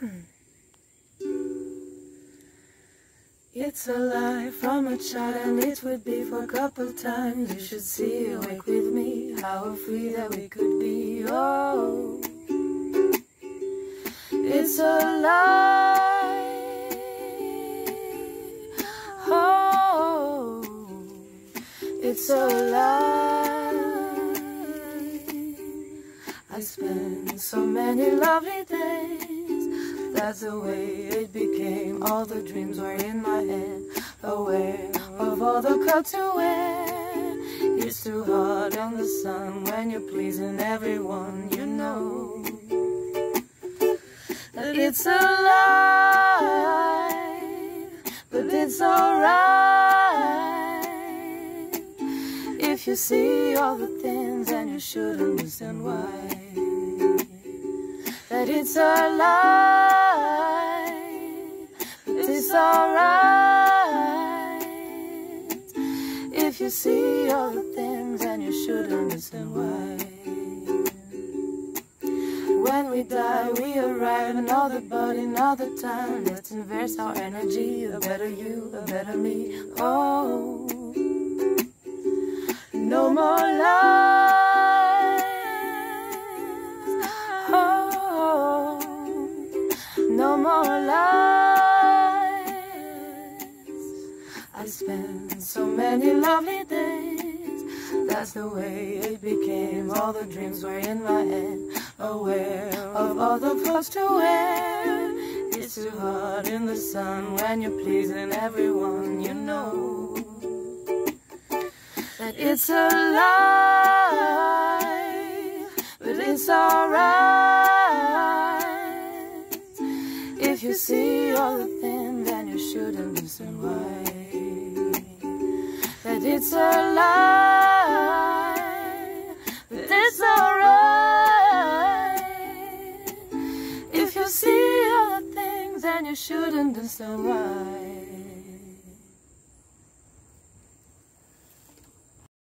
Hmm. It's a lie from a child and it would be for a couple times. You should see awake with me how free that we could be. Oh, it's a lie. Oh, it's a lie. I spent so many lovely days That's the way it became. All the dreams were in my head. Aware of all the clothes to wear. It's too hard on the sun When you're pleasing everyone you know. That it's a lie But it's alright. If you see all the things And you should understand why. That it's a lie it's alright. If you see all the things And you should understand why? When we die, we arrive Another body, another time Let's invest our energy. A better you, a better me. Oh. No more I spent so many lovely days That's the way it became All the dreams were in my head aware of all the clothes to wear. It's too hot in the sun when you're pleasing everyone you know. That it's a lie, but it's alright. If you see all the things, then you should understand why. That it's a lie, but it's alright. If you see all the things, then you should understand why.